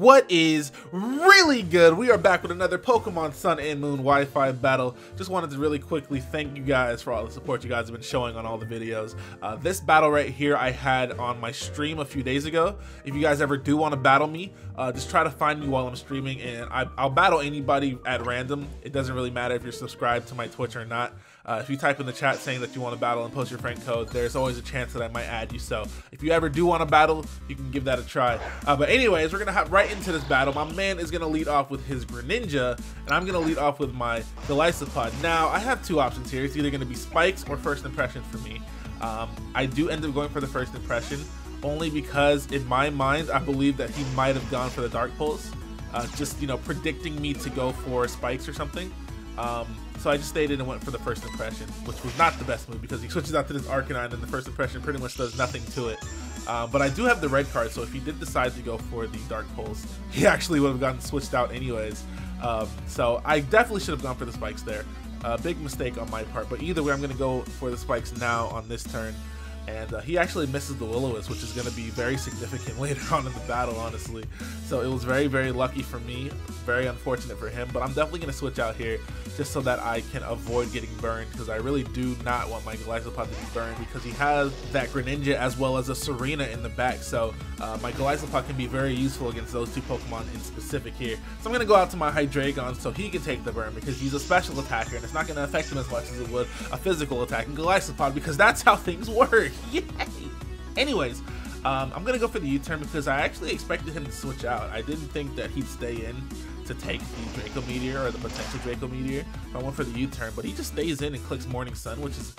What is really good? We are back with another Pokemon Sun and Moon Wi-Fi battle. Just wanted to really quickly thank you guys for all the support you guys have been showing on all the videos. Uh, this battle right here I had on my stream a few days ago. If you guys ever do want to battle me, uh, just try to find me while I'm streaming and I, will battle anybody at random. It doesn't really matter if you're subscribed to my Twitch or not. Uh, if you type in the chat saying that you want to battle and post your friend code, there's always a chance that I might add you. So if you ever do want to battle, you can give that a try. Uh, but anyways, we're going to hop right into this battle. My man is going to lead off with his Greninja, and I'm going to lead off with my Golisopod. Now, I have two options here. It's either going to be Spikes or First Impression for me. Um, I do end up going for the First Impression, only because in my mind, I believe that he might have gone for the Dark Pulse. Uh, just, you know, predicting me to go for Spikes or something. Um, so I just stayed in and went for the first impression, which was not the best move because he switches out to this Arcanine and the first impression pretty much does nothing to it. Uh, but I do have the red card, so if he did decide to go for the Dark Pulse, he actually would have gotten switched out anyways. Um, so I definitely should have gone for the spikes there. Uh, big mistake on my part, but either way, I'm going to go for the spikes now on this turn and uh, he actually misses the Will-O-Wisp, which is going to be very significant later on in the battle, honestly. So it was very, very lucky for me, very unfortunate for him, but I'm definitely going to switch out here just so that I can avoid getting burned, because I really do not want my Golisopod to be burned, because he has that Greninja as well as a Tsareena in the back, so uh, my Golisopod can be very useful against those two Pokemon in specific here. So I'm going to go out to my Hydreigon so he can take the burn, because he's a special attacker, and it's not going to affect him as much as it would a physical attack in Golisopod, because that's how things work. Yay! Anyways, um, I'm gonna go for the U-turn because I actually expected him to switch out. I didn't think that he'd stay in to take the Draco Meteor or the potential Draco Meteor. I went for the U-turn, but he just stays in and clicks Morning Sun, which is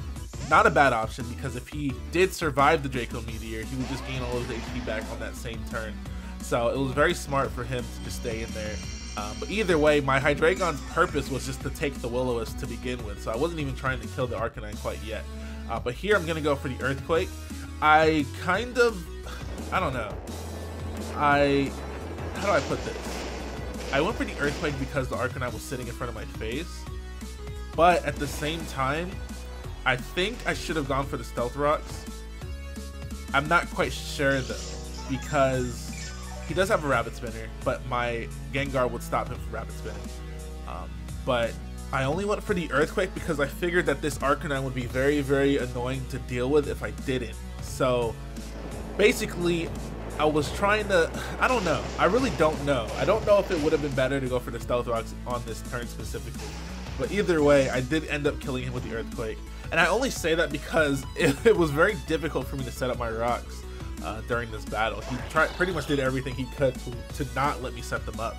not a bad option because if he did survive the Draco Meteor, he would just gain all his HP back on that same turn. So it was very smart for him to just stay in there. Um, but either way, my Hydreigon's purpose was just to take the Will-O-Wisp to begin with, so I wasn't even trying to kill the Arcanine quite yet. Uh, but here I'm to go for the Earthquake. I kind of, I don't know. I, how do I put this? I went for the Earthquake because the Arcanine was sitting in front of my face. But at the same time, I think I should have gone for the Stealth Rocks. I'm not quite sure though, because he does have a Rapid Spinner, but my Gengar would stop him from Rapid Spinning. Um, but I only went for the Earthquake because I figured that this Arcanine would be very, very annoying to deal with if I didn't. So basically, I was trying to, I don't know. I really don't know. I don't know if it would have been better to go for the Stealth Rocks on this turn specifically. But either way, I did end up killing him with the Earthquake. And I only say that because it, it was very difficult for me to set up my rocks uh, during this battle. He tried, pretty much did everything he could to, to not let me set them up.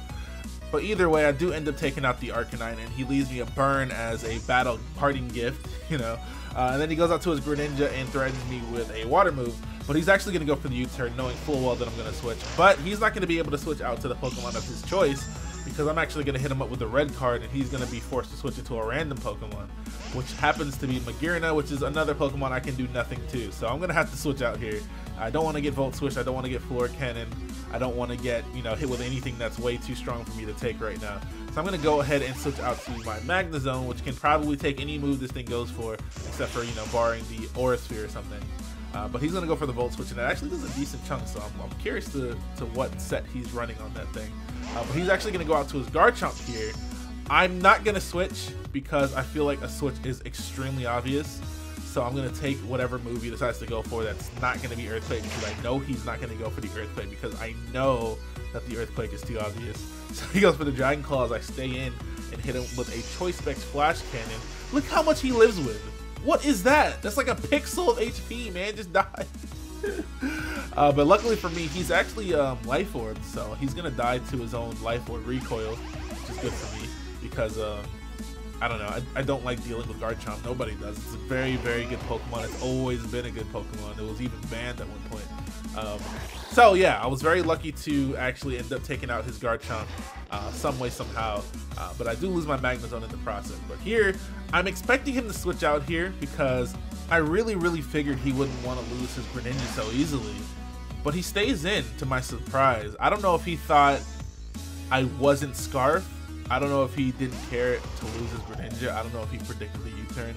But either way, I do end up taking out the Arcanine, and he leaves me a burn as a battle parting gift, you know. Uh, and then he goes out to his Greninja and threatens me with a water move. But he's actually going to go for the U-turn, knowing full well that I'm going to switch. But he's not going to be able to switch out to the Pokemon of his choice, because I'm actually going to hit him up with a red card, and he's going to be forced to switch it to a random Pokemon, which happens to be Magearna, which is another Pokemon I can do nothing to. So I'm to have to switch out here. I don't want to get Volt Switch, I don't want to get Fleur Cannon, I don't want to get, you know, hit with anything that's way too strong for me to take right now. So I'm to go ahead and switch out to my Magnezone, which can probably take any move this thing goes for, except for, you know, barring the Aura Sphere or something. Uh, but he's to go for the Volt Switch, and it actually does a decent chunk, so I'm, I'm curious to, to what set he's running on that thing. Uh, but he's actually to go out to his Garchomp here. I'm not to switch because I feel like a switch is extremely obvious. So I'm to take whatever move he decides to go for that's not to be Earthquake because I know he's not to go for the Earthquake because I know that the Earthquake is too obvious. So he goes for the Dragon Claws. I stay in and hit him with a Choice Specs Flash Cannon. Look how much he lives with. What is that? That's like a pixel of HP, man. Just die. uh, but luckily for me, he's actually um, Life Orb, so he's to die to his own Life Orb recoil, which is good for me because um, I don't know. I, I don't like dealing with Garchomp. Nobody does. It's a very, very good Pokemon. It's always been a good Pokemon. It was even banned at one point. Um, so yeah, I was very lucky to actually end up taking out his Garchomp uh, some way, somehow. Uh, but I do lose my Magnezone in the process. But here, I'm expecting him to switch out here because I really, really figured he wouldn't want to lose his Greninja so easily. But he stays in, to my surprise. I don't know if he thought I wasn't Scarf I don't know if he didn't care to lose his Greninja. I don't know if he predicted the U-turn.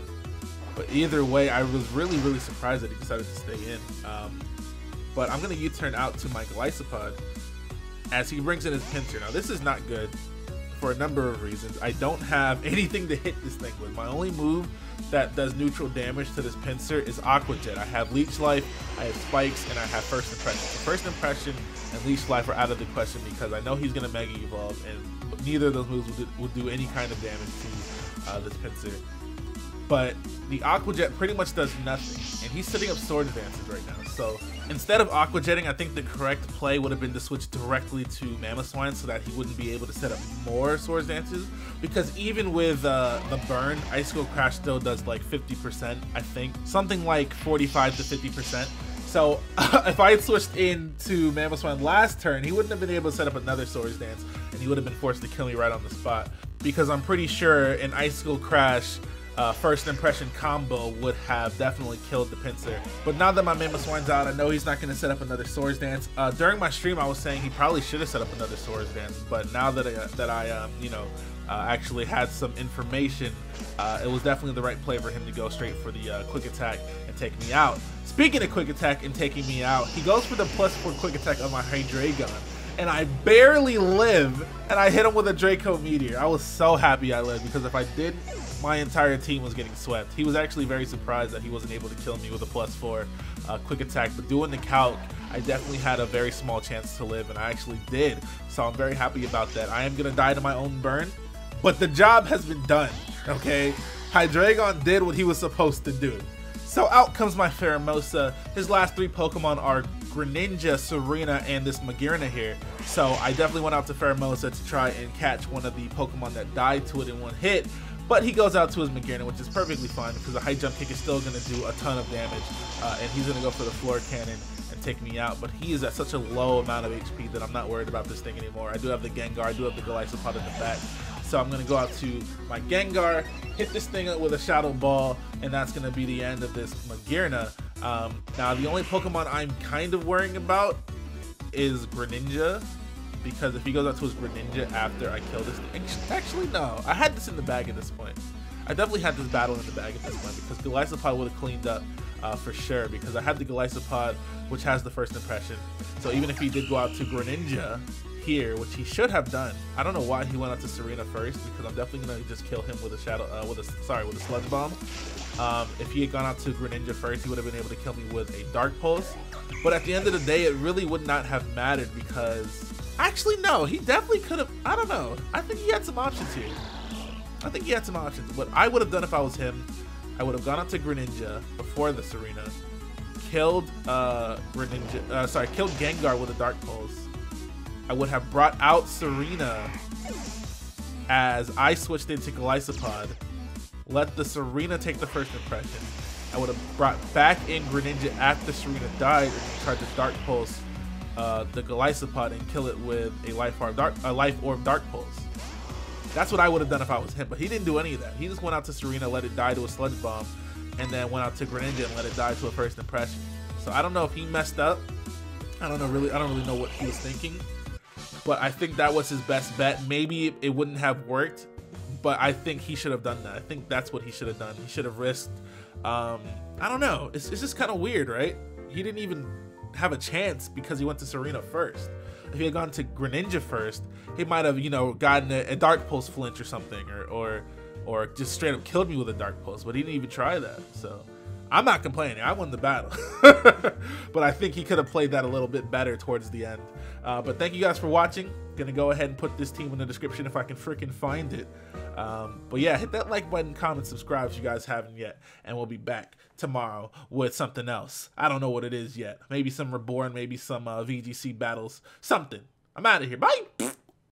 But either way, I was really, really surprised that he decided to stay in. Um, but I'm going to U-turn out to my Golisopod. as he brings in his Pinsir. Now, this is not good for a number of reasons. I don't have anything to hit this thing with. My only move that does neutral damage to this Pinsir is Aqua Jet. I have Leech Life, I have Spikes, and I have First Impression. So First Impression and Leech Life are out of the question because I know he's going to Mega Evolve, and neither of those moves will do, will do any kind of damage to uh, this Pinsir. But the Aqua Jet pretty much does nothing, and he's setting up sword Dances right now. So instead of Aqua Jetting, I think the correct play would have been to switch directly to Mamoswine so that he wouldn't be able to set up more sword Dances. Because even with uh, the burn, Icicle Crash still does like 50%, I think. Something like 45 to 50%. So if I had switched into Mamoswine last turn, he wouldn't have been able to set up another Swords Dance, and he would have been forced to kill me right on the spot. Because I'm pretty sure an Icicle Crash uh, first impression combo would have definitely killed the Pinsir. But now that my Mamoswine's out, I know he's not going to set up another Swords Dance. Uh, during my stream, I was saying he probably should have set up another Swords Dance, but now that I, that I um, you know, uh, actually had some information, uh, it was definitely the right play for him to go straight for the uh, quick attack and take me out. Speaking of quick attack and taking me out, he goes for the plus four quick attack on my Hydreigon and I barely live, and I hit him with a Draco Meteor. I was so happy I lived, because if I didn't, my entire team was getting swept. He was actually very surprised that he wasn't able to kill me with a plus four uh, quick attack, but doing the calc, I definitely had a very small chance to live, and I actually did. So I'm very happy about that. I am gonna die to my own burn, but the job has been done, okay? Hydreigon did what he was supposed to do. So out comes my Pheromosa. His last three Pokemon are Greninja, Tsareena, and this Magearna here. So I definitely went out to Pheromosa to try and catch one of the Pokemon that died to it in one hit. But he goes out to his Magearna, which is perfectly fine because the high jump kick is still going to do a ton of damage. Uh, and he's going to go for the fleur cannon and take me out. But he is at such a low amount of HP that I'm not worried about this thing anymore. I do have the Gengar, I do have the Golisopod in the back. So I'm going to go out to my Gengar, hit this thing up with a Shadow Ball, and that's going to be the end of this Magearna. Um, now, the only Pokemon I'm kind of worrying about is Greninja because if he goes out to his Greninja after I kill this thing, actually no, I had this in the bag at this point. I definitely had this battle in the bag at this point because Golisopod would have cleaned up uh, for sure because I had the Golisopod which has the first impression. So even if he did go out to Greninja here, which he should have done, I don't know why he went out to Tsareena first because I'm definitely gonna just kill him with a shadow, uh, with a sorry, with a sludge bomb. Um, if he had gone out to Greninja first, he would have been able to kill me with a Dark Pulse. But at the end of the day, it really would not have mattered because Actually, no. He definitely could have. I don't know. I think he had some options here. I think he had some options. What I would have done if I was him, I would have gone out to Greninja before the Tsareena, killed uh, Greninja. Uh, sorry, killed Gengar with a Dark Pulse. I would have brought out Tsareena as I switched into Golisopod. Let the Tsareena take the first impression. I would have brought back in Greninja after Tsareena died and tried to Dark Pulse uh, the Golisopod and kill it with a life orb dark a life orb dark pulse. That's what I would have done if I was him, but he didn't do any of that. He just went out to Tsareena, let it die to a sludge bomb, and then went out to Greninja and let it die to a first impression. So I don't know if he messed up. I don't know really. I don't really know what he was thinking, but I think that was his best bet. Maybe it wouldn't have worked, but I think he should have done that. I think that's what he should have done. He should have risked. Um, I don't know. It's, it's just kind of weird, right? He didn't even have a chance because he went to Tsareena first. If he had gone to Greninja first, he might have, you know, gotten a, a Dark Pulse flinch or something, or or or just straight up killed me with a Dark Pulse. But he didn't even try that. So I'm not complaining. I won the battle. but I think he could have played that a little bit better towards the end. Uh, but thank you guys for watching. Gonna go ahead and put this team in the description if I can freaking find it. Um, but yeah, hit that like button, comment, subscribe if you guys haven't yet, and we'll be back tomorrow with something else. I don't know what it is yet. Maybe some Reborn, maybe some uh, VGC battles, something. I'm out of here. Bye.